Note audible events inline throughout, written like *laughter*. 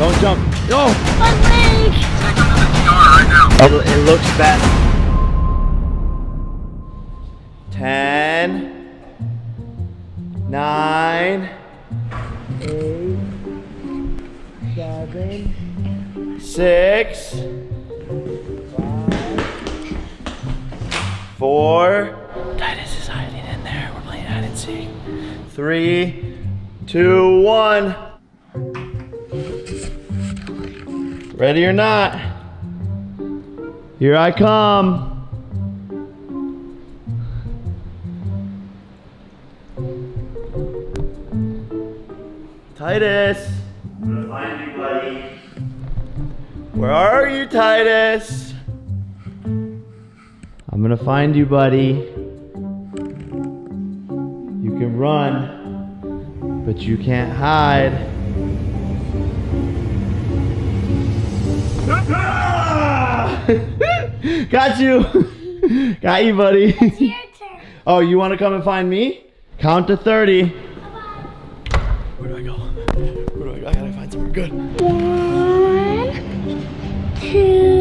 Don't jump. Oh! My leg. It, it looks bad. Ten, nine, eight, seven, six, five, four. Tydus is hiding in there. We're playing hide and seek. Three, two, one. Ready or not? Here I come. Tydus. I'm gonna find you, buddy. Where are you, Tydus? I'm gonna find you, buddy. You can run, but you can't hide. *laughs* Got you. *laughs* Got you, buddy. Your turn. Oh, you want to come and find me? Count to 30. Where do I go? Where do I go? I gotta find somewhere good. One, two,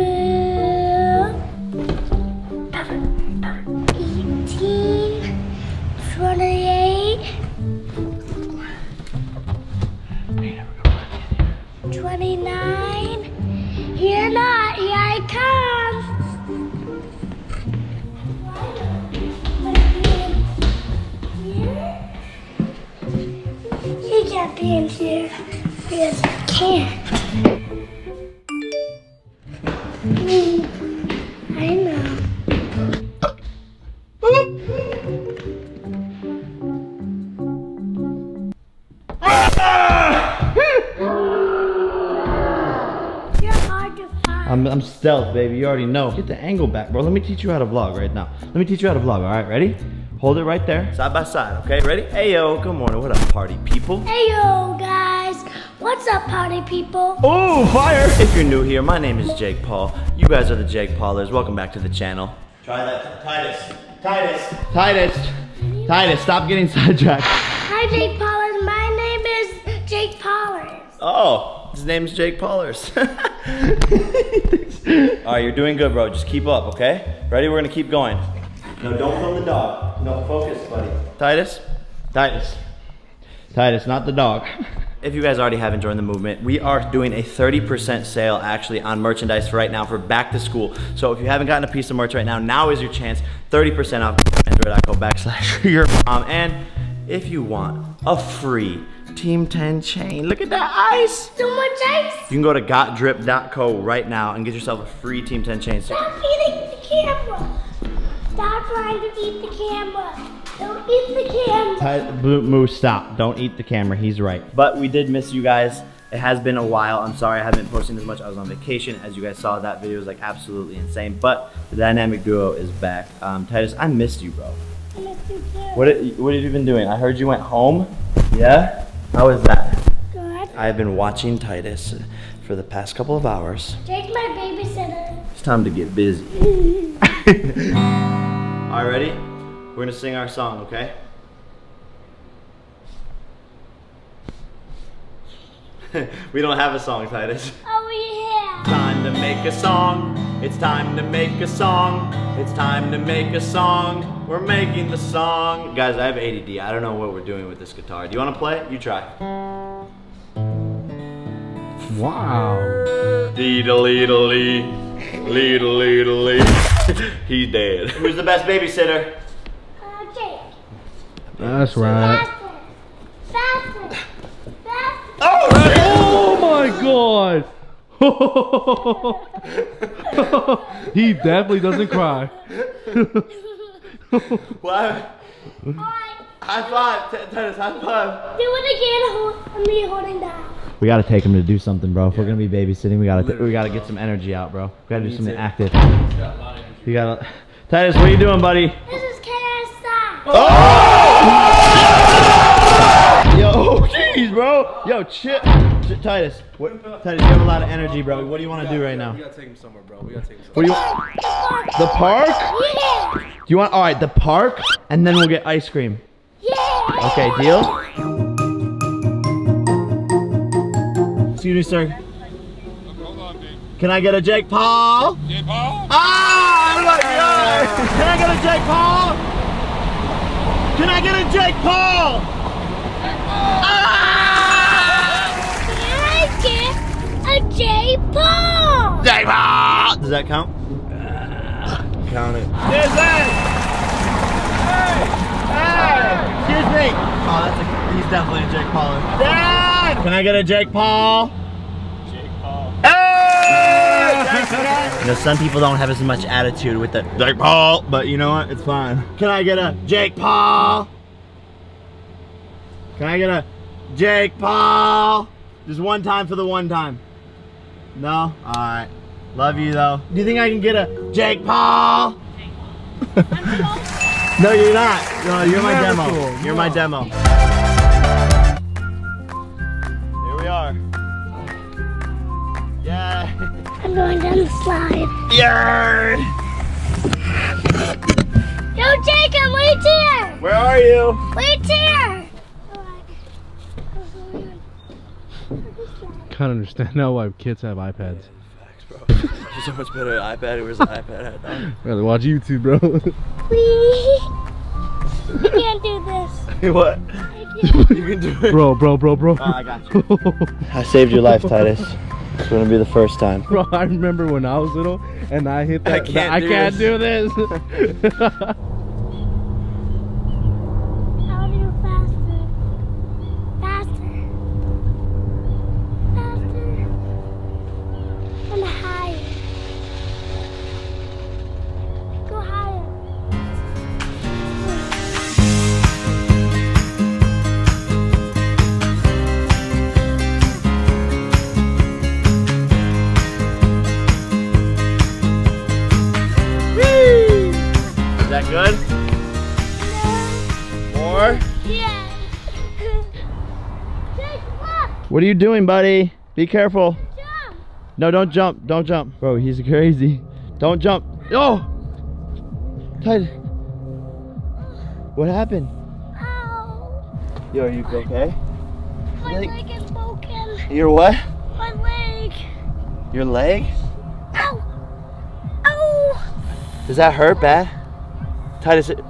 He be here because he can't. I'm baby. You already know. Get the angle back, bro. Let me teach you how to vlog right now. Let me teach you how to vlog. All right, ready? Hold it right there. Side by side, okay? Ready? Hey, yo. Good morning. What up, party people? Hey yo guys, what's up party people? Oh, fire! If you're new here, my name is Jake Paul. You guys are the Jake Paulers. Welcome back to the channel. Try that, Tydus. Tydus. Tydus. Tydus, stop getting *laughs* sidetracked. Hi Jake Pollard, my name is Jake Paulers. Oh, his name's Jake Paulers. *laughs* All right, you're doing good, bro. Just keep up, okay? Ready? We're gonna keep going. No, don't film the dog. No, focus, buddy. Tydus. Tydus. Tydus, not the dog. *laughs* If you guys already haven't joined the movement, we are doing a 30% sale actually on merchandise right now for back to school. So if you haven't gotten a piece of merch right now, now is your chance. 30% off android.co backslash *laughs* your mom. And if you want a free Team 10 chain, look at that ice. So much ice. You can go to gotdrip.co right now and get yourself a free Team 10 chain. Stop eating the camera. Stop trying to eat the camera. Don't eat the camera. Ty- Blue Moose, stop. Don't eat the camera. He's right. But we did miss you guys. It has been a while. I'm sorry I haven't been posting as much. I was on vacation. As you guys saw, that video was like absolutely insane. But the dynamic duo is back. Um, Tydus, I missed you, bro. I miss you too. What, what have you been doing? I heard you went home. Yeah? How was that? Good. I've been watching Tydus for the past couple of hours. Jake's my babysitter. It's time to get busy. *laughs* All ready? We're gonna sing our song, okay? *laughs* we don't have a song, Tydus. Oh yeah. Time to make a song. It's time to make a song. It's time to make a song. We're making the song. Guys, I have ADD. I don't know what we're doing with this guitar. Do you want to play it? You try. Wow. Deedle-lee-lee. Lee-lee-lee. *laughs* He's dead. Who's the best babysitter? yeah. Uh, Jake. That's right. Faster. Faster. Faster. Oh, Oh my god! *laughs* he definitely doesn't cry. *laughs* *laughs* What? Alright. High five. T- Tydus, high five. Do it again. Hold, me holding down. We gotta take him to do something, bro. If we're gonna be babysitting, we gotta we gotta get some energy out, bro. We gotta do something active. You gotta. Tydus, what are you doing, buddy? This is KSI. Oh! *laughs* Yo, jeez, bro. Yo, chip. Ch- Tydus, what, Tydus, you have a lot of energy, bro. What do you want to do right now? We gotta take him somewhere, bro. We gotta take him somewhere. What somewhere. do you? The park? Yeah. Do you want? All right, the park, and then we'll get ice cream. Yeah. Okay, deal? Excuse me, sir. Can I get a Jake Paul? Jake Paul? Ah! I'm like, yeah. Can I get a Jake Paul? Can I get a Jake Paul? Ah! Can I get a J Paul? Jake Paul! Does that count? Count it. Excuse me! Hey! Hey! Excuse me! Oh, that's a, he's definitely a Jake Paul. Dad! Can I get a Jake Paul? Jake Paul. Hey! You know, some people don't have as much attitude with the Jake Paul, but you know what? It's fine. Can I get a Jake Paul? Can I get a Jake Paul? Just one time for the one time. No? Alright. Love you though. Do you think I can get a Jake Paul? *laughs* no, you're not. No, you're my demo. cool. You're my demo. Here we are. Yeah. I'm going down the slide. Yeah. Yo, Jacob, wait here. Where are you? Wait here. Can't understand now why kids have iPads. You're so much better at iPad. Where's the iPad at? now? *laughs* Rather watch YouTube, bro. *laughs* Please. I can't do this. *laughs* what? You can do it. bro, bro, bro, bro. Oh, I got you. I saved your life, Tydus. It's gonna be the first time. Bro, I remember when I was little and I hit that. I can't I do can't this. do this. What are you doing, buddy? Be careful. Jump. No, don't jump. Don't jump. Bro, he's crazy. Don't jump. Oh! Tydus. What happened? Ow. Yo, are you okay? My Leg- leg is broken. Your what? My leg. Your leg? Ow. Ow. Does that hurt bad? Tydus, it-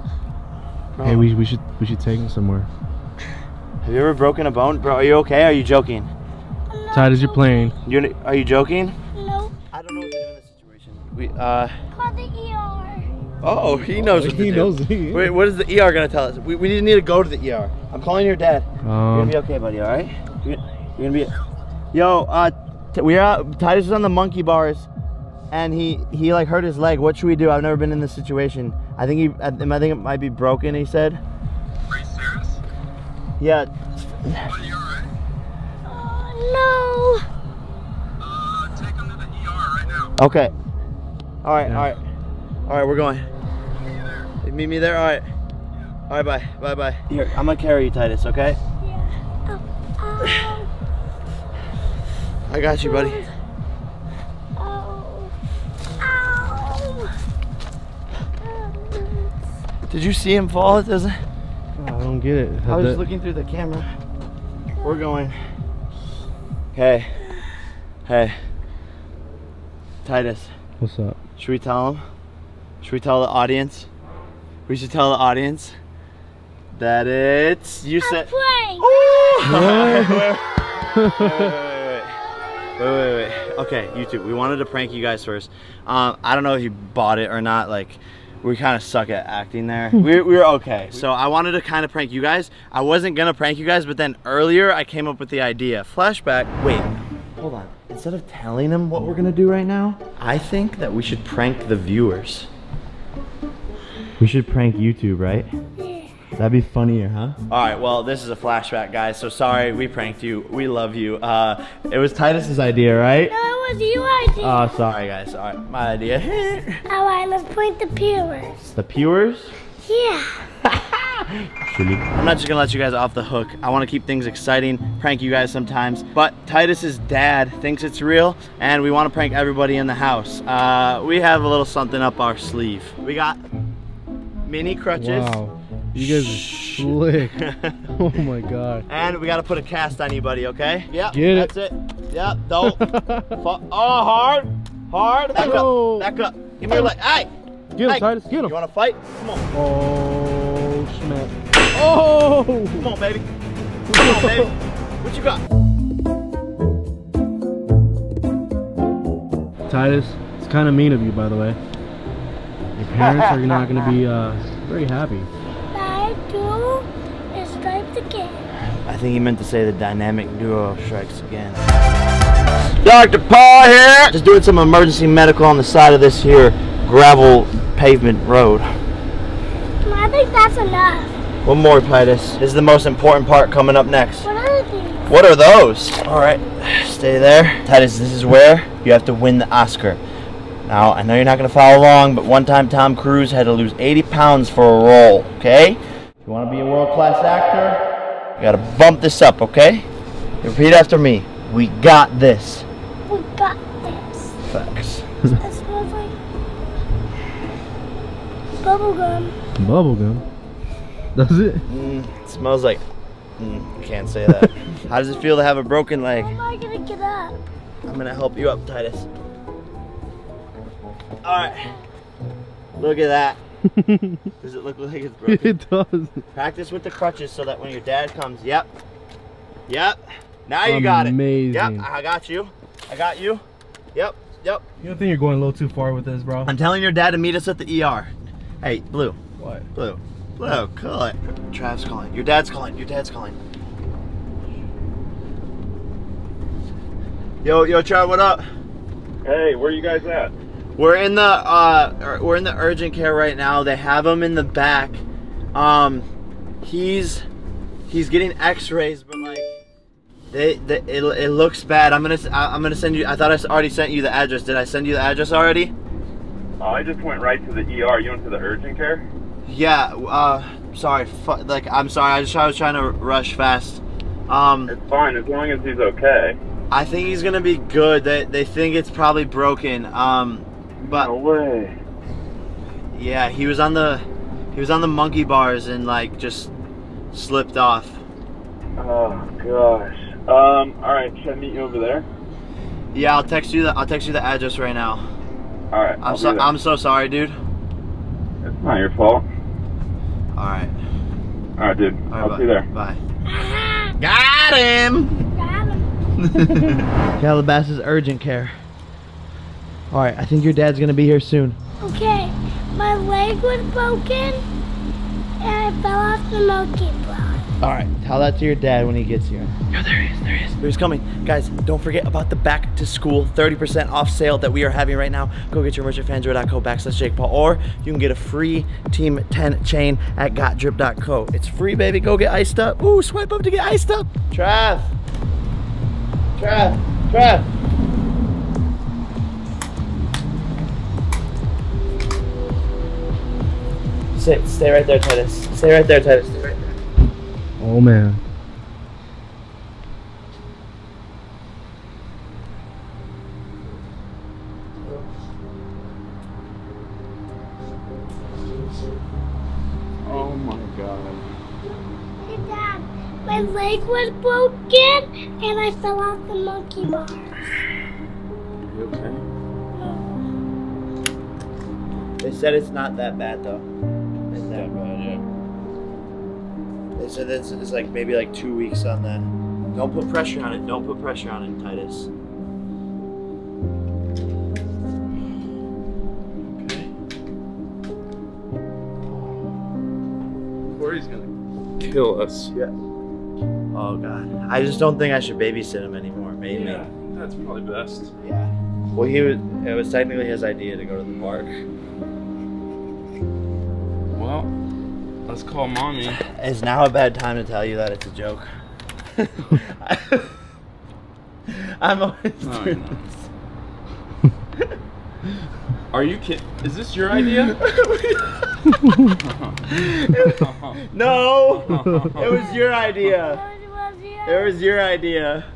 hey, we, we should we should take him somewhere. Have you ever broken a bone? Bro, are you okay? Are you joking? I'm not Tydus, you're playing. You are you joking? No. I don't know what to do in this situation. We uh Call the ER. Oh, he knows what to He knows. Wait, what is the ER gonna tell us? We, we need to go to the ER. I'm calling your dad. You're gonna Um, be okay, buddy. All right? You're, you're gonna be. Yo, uh, we're out. Tydus is on the monkey bars, and he he like hurt his leg. What should we do? I've never been in this situation. I think he. I, I think it might be broken. He said. Are you serious? Yeah. Are you alright? Oh, Uh, take him to the ER right now. Okay. All right. Yeah. All right. All right. We're going. See you there. Meet me there. All right. All right. Bye. Bye. Bye. Here, I'm gonna carry you, Tydus. Okay? no. Yeah. Ow. I got you, buddy. Ow. Ow. Ow. Did you see him fall? It doesn't. I don't get it. I was That- just looking through the camera. We're going. Hey. Hey. Tydus, What's up? should we tell him? Should we tell the audience? We should tell the audience that it's you I'm said. playing. wait, wait, wait, wait, wait, wait, wait. Okay, YouTube. We wanted to prank you guys first. Um, I don't know if you bought it or not. Like, we kind of suck at acting there. *laughs* we, we were okay. So I wanted to kind of prank you guys. I wasn't gonna prank you guys, but then earlier I came up with the idea. Flashback. Wait, hold on. Instead of telling them what we're gonna do right now, I think that we should prank the viewers. We should prank YouTube, right? That'd be funnier, huh? All right, well, this is a flashback, guys. So sorry, we pranked you. We love you. Uh, it was Tydus's idea, right? No, it was your idea. Oh, sorry, guys. All right, my idea. All right, let's point the viewers. the pewers. Yeah. *laughs* I'm not just gonna let you guys off the hook. I want to keep things exciting, prank you guys sometimes. But Tydus's dad thinks it's real, and we want to prank everybody in the house. Uh, we have a little something up our sleeve. We got mini crutches. Wow. You guys are slick. *laughs* oh my god. And we gotta put a cast on you, buddy, okay? Yep, Get that's it. Yep, don't. *laughs* Oh, hard. Hard. Back No. up. Back up. Give me your leg. Hey. Get him, hey. Tydus. Get him. You want to fight? Come on. Oh, smack. Oh! Come on, baby. Come on, baby. *laughs* What you got? Tydus, it's kind of mean of you, by the way. Your parents are not going to be uh, very happy. I do is strike the game. I think he meant to say the dynamic duo strikes again. Dr. Paul here! Just doing some emergency medical on the side of this here gravel pavement road. I think that's enough. One more, Tydus. This is the most important part coming up next. What are these? What are those? All right, stay there. Tydus, this is where you have to win the Oscar. Now, I know you're not gonna follow along, but one time Tom Cruise had to lose 80 pounds for a role, okay? If you wanna be a world-class actor, you gotta bump this up, okay? Repeat after me. We got this. We got this. Facts. It smells like bubblegum. Bubblegum. Does it? Mm, it smells like. Mm, can't say that. *laughs* How does it feel to have a broken leg? How am I gonna get up? I'm gonna help you up, Tydus. Alright. Look at that. *laughs* Does it look like it's *laughs* broken? it does. Practice with the crutches so that when your dad comes, yep. Yep. Now you got it. Amazing. Yep, I got you. I got you. Yep, yep. You don't think you're going a little too far with this, bro? I'm telling your dad to meet us at the ER. Hey, Blue. What? Blue. Blue, call it. Trav's calling. Your dad's calling. Your dad's calling. Yo, yo, Trav, what up? Hey, where you guys at? We're in the uh, we're in the urgent care right now. They have him in the back. Um, he's he's getting X-rays, but like they, they it, it looks bad. I'm gonna I'm gonna send you. I thought I already sent you the address. Did I send you the address already? Oh, I just went right to the ER. You went to the urgent care? Yeah. Uh, sorry. Like I'm sorry. I just I was trying to rush fast. Um, It's fine as long as he's okay. I think he's gonna be good. They they think it's probably broken. Um, but No way. Yeah, he was on the he was on the monkey bars and like just slipped off. Oh gosh. Um. All right. Should I meet you over there? Yeah, I'll text you the I'll text you the address right now. All right. I'm I'll so. I'm so sorry, dude. It's not your fault. All right. All right, dude. All right I'll bye. see you there. Bye. Got him. got him. *laughs* *laughs* Calabasas urgent care. All right, I think your dad's gonna be here soon. Okay, my leg was broken and I fell off the monkey bar. All right, tell that to your dad when he gets here. Yo, there he is, there he is. He's coming. Guys, don't forget about the back to school 30% off sale that we are having right now. Go get your merch at fanjoy.co backslash Jake Paul, or you can get a free Team 10 chain at gotdrip.co. It's free, baby. Go get iced up. Ooh, swipe up to get iced up. Trav. Trav. Trav. Stay, stay right there, Tydus. Stay right there, Tydus. Stay right there. Oh man. Oh my god. Hey Dad, my leg was broken and I fell off the monkey bars. You okay? Oh. They said it's not that bad though. It's that bad, yeah. They said it's, it's like maybe like two weeks on that. Don't put pressure on it. Don't put pressure on it, Tydus. Okay. Corey's gonna kill us. Yeah. Oh god. I just don't think I should babysit him anymore. Maybe. Yeah, that's probably best. Yeah. Well, he was. It was technically his idea to go to the park. Well, let's call mommy. It's now a bad time to tell you that it's a joke. *laughs* I'm always No, doing you're. *laughs* Are you kidding? Is this your idea? *laughs* No, it was your idea. It was your idea.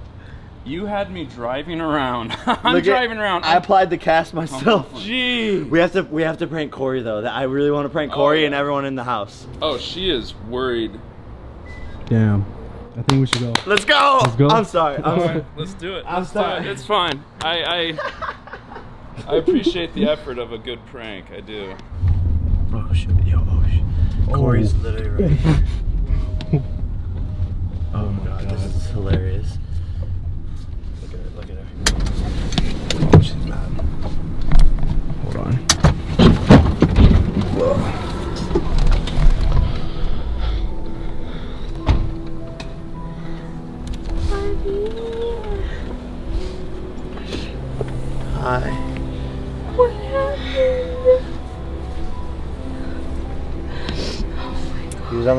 You had me driving around. *laughs* I'm Look at- driving around. I applied the cast oh, myself. *laughs* Gee. We have to we have to prank Corey though. That I really want to prank Oh, Corey and everyone in the house. Oh, she is worried. Damn. I think we should go. Let's go. Let's go. I'm sorry. I'm All sorry. right, let's do it. I'm Let's sorry. it. It's fine. I, I *laughs* I appreciate the effort of a good prank. I do. Oh shit, yo, oh shit. Oh. Corey's literally right. oh my oh god, this is hilarious.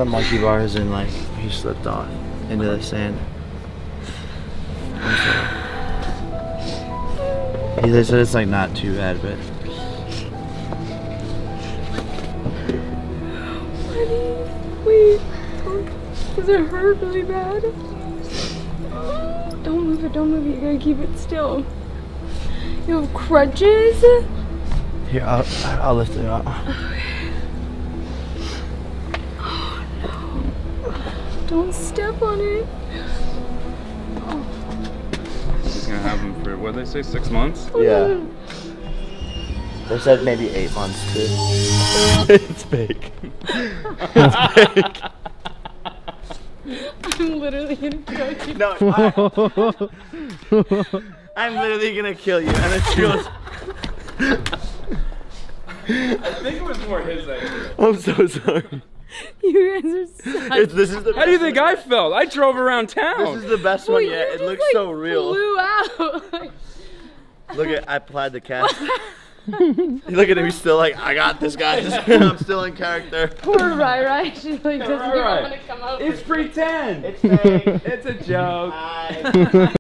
He was on the monkey bars and like he slipped off into the sand. I'm. He they said it's like not too bad, but Wait, does it hurt really bad? Don't move it, don't move it. You gotta keep it still. You have crutches? here I'll I'll lift it up. Don't step on it. He's gonna have him for what did they say? Six months? Yeah. They said maybe eight months too. *laughs* it's fake. It's fake. *laughs* I'm literally gonna kill you. No, I, *laughs* am literally gonna kill you. And then she goes, I think it was more his idea. I'm so sorry. *laughs* You guys are such. It's, this is the. How do you think I felt? I drove around town. This is the best Well, one yet. It looks like, so real. Flew out. Look at I applied the *laughs* cast. Look at him. He's still like, I got this, guys. I'm still in character. Poor Rai Rai. *laughs* She like doesn't even want to come out. It's pretend. It's fake. It's a joke. Hi.